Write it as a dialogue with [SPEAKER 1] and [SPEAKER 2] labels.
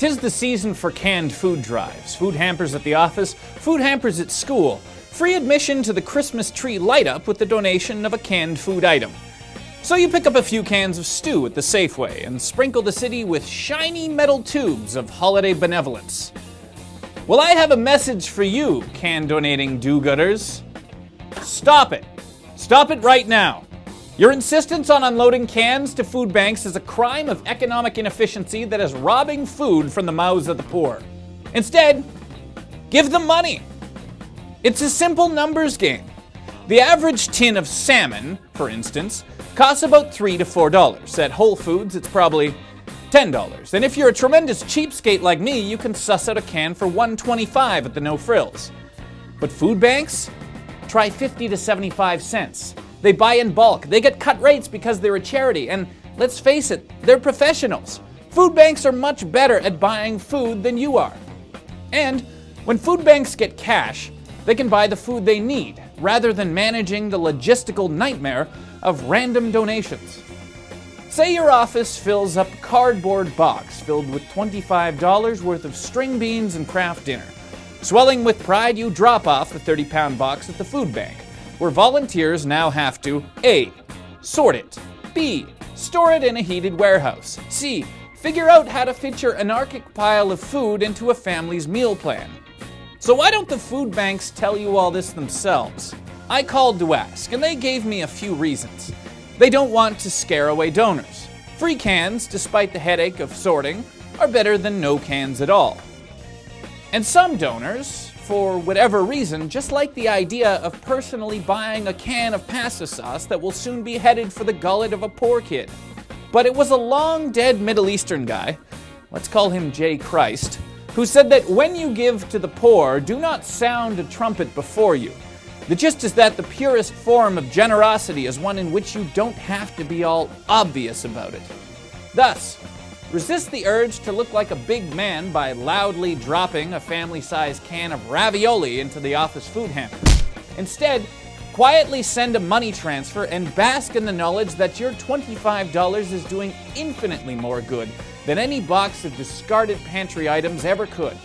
[SPEAKER 1] Tis the season for canned food drives, food hampers at the office, food hampers at school, free admission to the Christmas tree light up with the donation of a canned food item. So you pick up a few cans of stew at the Safeway and sprinkle the city with shiny metal tubes of holiday benevolence. Well, I have a message for you, can donating do gooders. Stop it. Stop it right now. Your insistence on unloading cans to food banks is a crime of economic inefficiency that is robbing food from the mouths of the poor. Instead, give them money. It's a simple numbers game. The average tin of salmon, for instance, costs about 3 to $4. At Whole Foods, it's probably $10. And if you're a tremendous cheapskate like me, you can suss out a can for $1.25 at the No Frills. But food banks? Try 50 to 75 cents. They buy in bulk. They get cut rates because they're a charity. And let's face it, they're professionals. Food banks are much better at buying food than you are. And when food banks get cash, they can buy the food they need rather than managing the logistical nightmare of random donations. Say your office fills up a cardboard box filled with $25 worth of string beans and Kraft dinner. Swelling with pride, you drop off the 30 pound box at the food bank where volunteers now have to A. Sort it. B. Store it in a heated warehouse. C. Figure out how to fit your anarchic pile of food into a family's meal plan. So, why don't the food banks tell you all this themselves? I called to ask, and they gave me a few reasons. They don't want to scare away donors. Free cans, despite the headache of sorting, are better than no cans at all. And some donors, for whatever reason, just like the idea of personally buying a can of pasta sauce that will soon be headed for the gullet of a poor kid. But it was a long dead Middle Eastern guy, let's call him J. Christ, who said that when you give to the poor, do not sound a trumpet before you. The gist is that the purest form of generosity is one in which you don't have to be all obvious about it. Thus, Resist the urge to look like a big man by loudly dropping a family sized can of ravioli into the office food hamper. Instead, quietly send a money transfer and bask in the knowledge that your $25 is doing infinitely more good than any box of discarded pantry items ever could.